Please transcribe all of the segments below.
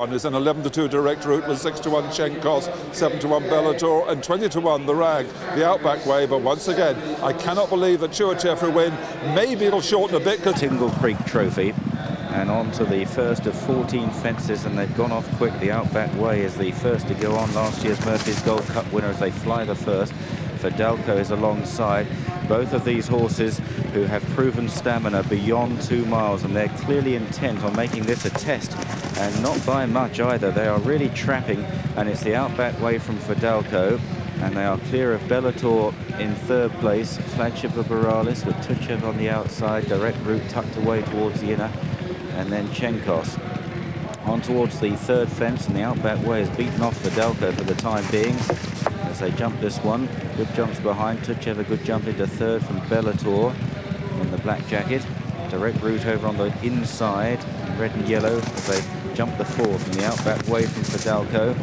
One is an 11 to 2 direct route with 6 to 1 Cenkos, 7 to 1 Bellator, and 20 to 1 the Rag, the outback way. But once again, I cannot believe that Tiutchev will win. Maybe it'll shorten a bit. Tingle Creek Trophy. And on to the first of 14 fences, and they've gone off quick. The Outback Way is the first to go on. Last year's Murphy's Gold Cup winner as they fly the first. Fadalko is alongside. Both of these horses who have proven stamina beyond two miles, and they're clearly intent on making this a test and not by much either. They are really trapping, and it's the outback way from Fadalko, and they are clear of Bellator in third place. Flagship Uberalles with Tiutchev on the outside, direct route tucked away towards the inner, and then Cenkos. On towards the third fence, and the outback way is beaten off Fadalko for the time being. As they jump this one, good jumps behind. Tiutchev a good jump into third from Bellator in the black jacket. Direct route over on the inside, red and yellow as they jump the fourth in the outback way from Fadalko.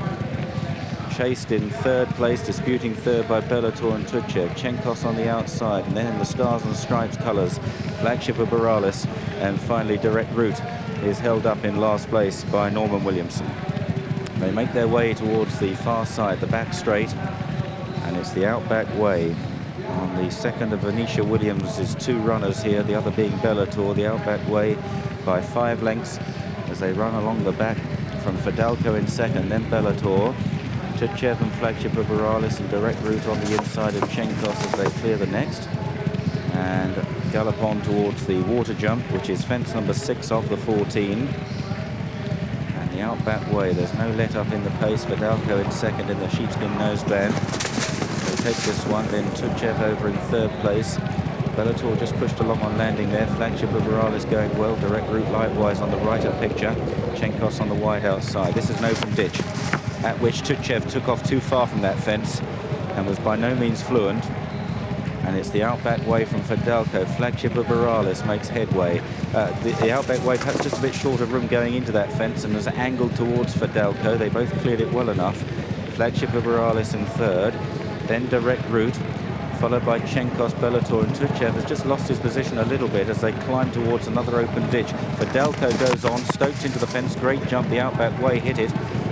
Chased in third place, disputing third by Bellator and Tiutchev. Cenkos on the outside, and then in the Stars and Stripes colours, Flagship Uberalles, and finally Direct Route is held up in last place by Norman Williamson. They make their way towards the far side, the back straight, and it's the outback way. On the second of Venetia Williams two runners here, the other being Bellator, the outback way by five lengths as they run along the back from Fadalko in second, then Bellator. Tiutchev and Flagship Uberalles and direct route on the inside of Cenkos as they clear the next. And gallop on towards the water jump, which is fence number six of the 14. The outback way, there's no let up in the pace. Fadalko in second in the sheepskin noseband. They take this one, then Tiutchev over in third place. Bellator just pushed along on landing there. Flagship Uberalles going well. Direct route likewise on the right of picture. Cenkos on the wide outside. This is an open ditch at which Tiutchev took off too far from that fence and was by no means fluent. And it's the outback way from Fadalko. Flagship Uberalles makes headway. Uh, the, the, outback way perhaps just a bit short of room going into that fence and has angled towards Fadalko. They both cleared it well enough. Flagship Uberalles in third. Then direct route followed by Cenkos, Bellator and Tiutchev has just lost his position a little bit as they climb towards another open ditch. Fadalko goes on, stoked into the fence, great jump, the outback way hit it.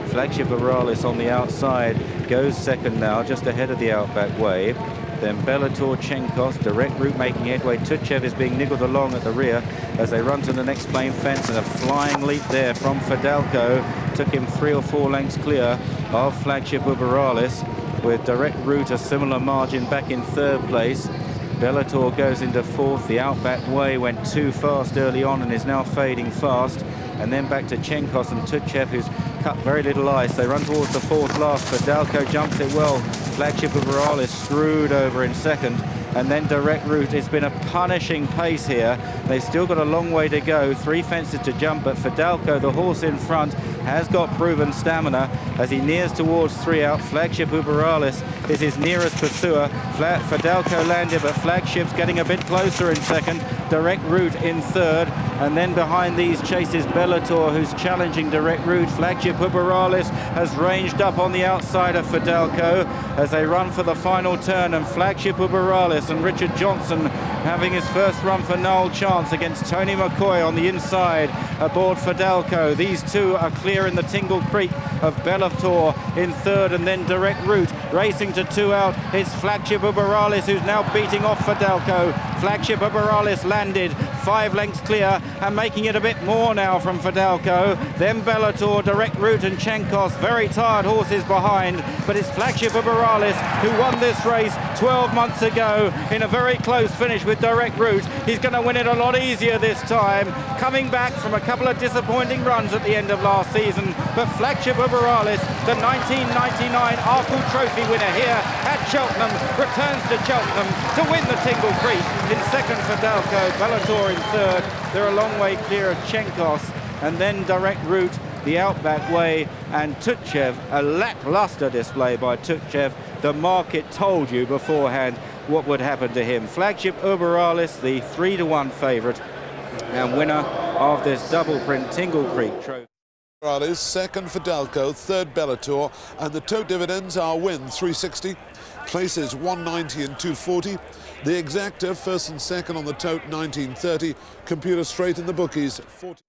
Flagship Uberalles on the outside goes second now, just ahead of the outback way. Then Bellator, Cenkos, direct route making headway. Tiutchev is being niggled along at the rear as they run to the next plain fence and a flying leap there from Fadalko. Took him three or four lengths clear of Flagship Uberalles with direct route a similar margin back in third place. Bellator goes into fourth. The outback way went too fast early on and is now fading fast. And then back to Cenkos and Tiutchev, who's cut very little ice. They run towards the fourth last, but Dalco jumps it well. Flagship Uberalles screwed over in second and then direct route. It's been a punishing pace here. They've still got a long way to go, three fences to jump, but Fadalko, the horse in front, has got proven stamina as he nears towards three out. Flagship Uberalles is his nearest pursuer. Flat Fadalko landed, but Flagship's getting a bit closer in second. Direct route in third. And then behind these chases Bellator, who's challenging direct route. Flagship Uberalles has ranged up on the outside of Fadalko as they run for the final turn. And Flagship Uberalles and Richard Johnson having his first run for Noel Chance against Tony McCoy on the inside aboard Fadalko. These two are clear in the Tingle Creek of Bellator in third and then direct route. Racing to two out, it's Flagship Uberalles who's now beating off Fadalko. Flagship Uberalles landed five lengths clear and making it a bit more now from Fadalko. Then Bellator, direct route and Cenkos, very tired horses behind, but it's Flagship Uberalles who won this race 12 months ago in a very close finish with direct route. He's going to win it a lot easier this time, coming back from a couple of disappointing runs at the end of last season, but Flagship Uberalles, the 1999 Arkle Trophy winner here at Cheltenham, returns to Cheltenham to win the Tingle Creek. In second Fadalko, Bellator in third. They're a long way clear of Cenkos, and then direct route the Outback Way and Tiutchev, a lackluster display by Tiutchev. The market told you beforehand what would happen to him. Flagship Uberalles, the 3 to 1 favourite and winner of this Doubleprint Tingle Creek Trophy. Uberalles, second Fadalko, third Bellator, and the tote dividends are win 360, places 190 and 240. The exacta, first and second on the tote 1930, computer straight in the bookies 40.